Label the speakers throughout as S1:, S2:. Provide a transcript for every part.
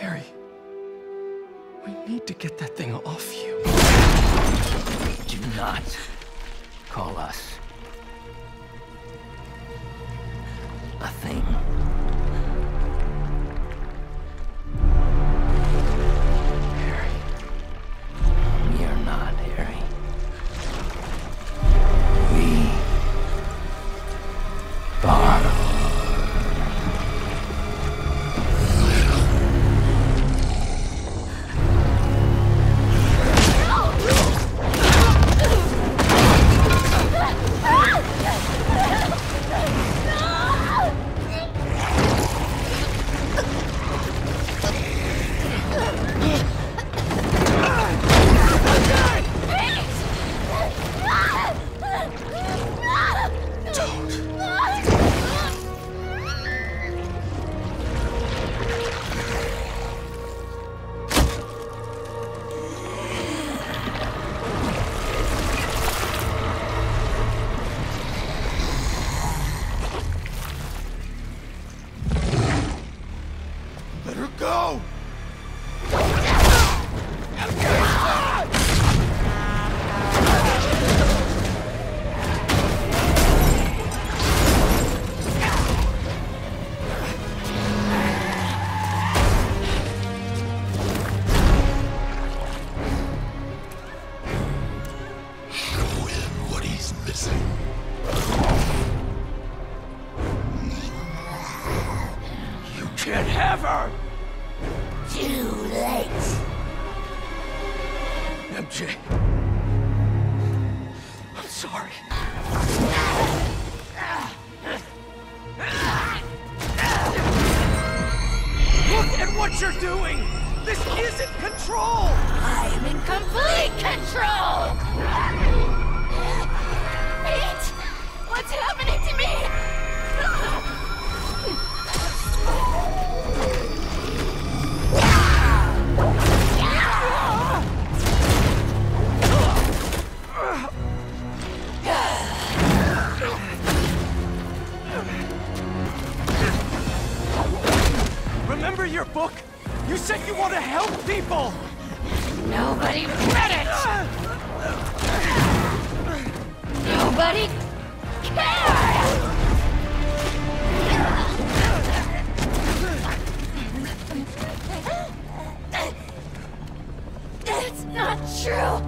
S1: Harry, we need to get that thing off you.
S2: Do not call us
S1: can't have her!
S3: Too late.
S1: MJ. I'm sorry. Look at what you're doing! This isn't control!
S3: I am in complete control! Pete! What's happening to me?
S1: Remember your book? You said you want to help people!
S3: Nobody read it! Nobody cares! That's not true!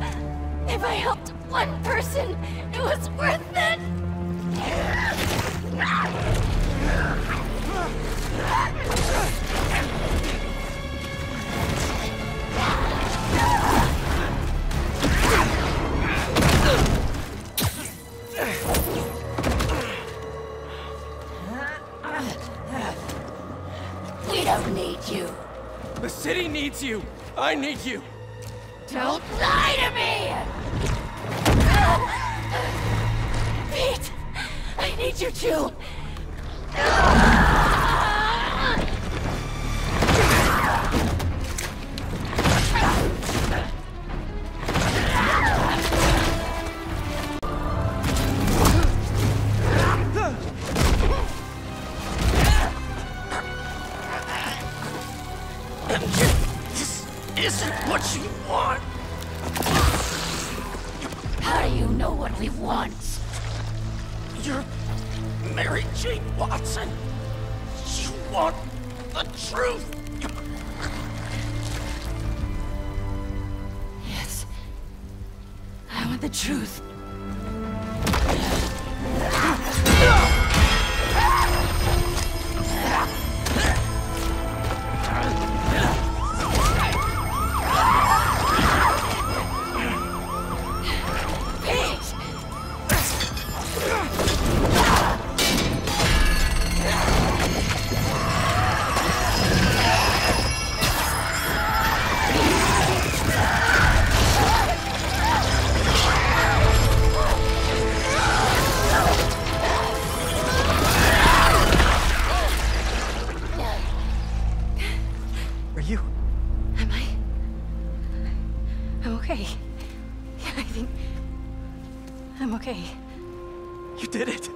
S3: If I helped one person, it was worth it!
S1: The city needs you! I need you!
S3: Don't lie to me! Pete! I need you too!
S1: Isn't what you want!
S3: How do you know what we want?
S1: You're Mary Jane Watson! You want the truth!
S3: Yes. I want the truth. I'm okay. Yeah, I think... I'm okay. You did it!